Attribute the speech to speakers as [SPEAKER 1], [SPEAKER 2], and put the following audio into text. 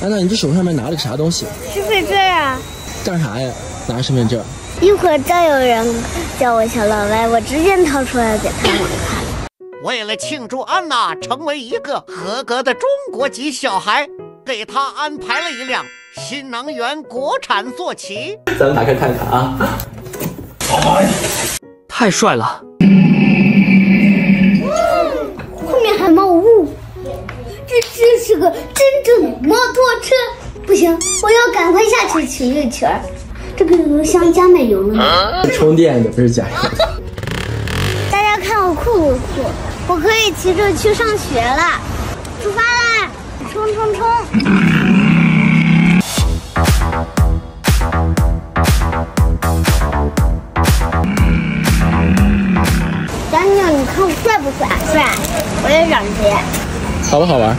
[SPEAKER 1] 安娜，你这手上面拿了个啥东西？
[SPEAKER 2] 身份证啊。
[SPEAKER 1] 干啥呀？拿身份证。
[SPEAKER 2] 一会儿再有人叫我小老歪，我直接掏出来给他们看。
[SPEAKER 3] 为了庆祝安娜成为一个合格的中国籍小孩，给她安排了一辆新能源国产坐骑。
[SPEAKER 1] 咱们打开看看啊！
[SPEAKER 4] 哎呀，太帅了！
[SPEAKER 2] 这这是个真正的摩托车。不行，我要赶快下去取一取。这个油箱加满油了吗？
[SPEAKER 1] 充电的不是加油。
[SPEAKER 2] 大家看我酷不酷？我可以骑着去上学了。出发啦！冲冲冲！丹尼尔，你看我帅不帅？帅！我也长这样。
[SPEAKER 1] 好不好玩？